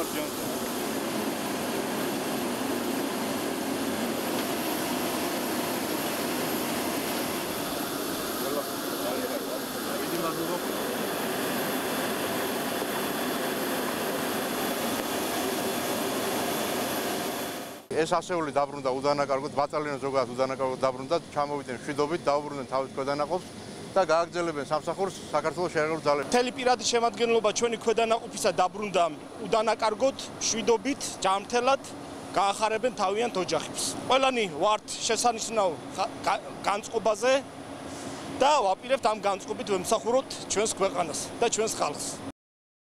კრიფორდ ჯონსონი ეს ასეული დაბრუნდა უდანაკარგოთ, ბაწალიონის ზოგადად უდანაკარგოთ დაბრუნდა, ჩამოვიდნენ შვიდობით, დაუბრუნდნენ თავის ქვედანაყოფს და გააგრძელებენ სამსახურს საქართველოს შეერაგულ ძალებს. მთელი პირადი შემადგენლობა ჩვენი ქვედანაყოფისა დაბრუნდა უდანაკარგოდ, შვიდობით, ჯანმრთელად გაახარებენ თავიანთ ოჯახებს. ყველანი ვართ შესანიშნავ განწყობაზე და ვაპირებთ ამ განწყობით ვემსახუროთ ჩვენს ქვეყანას და ჩვენს ხალხს.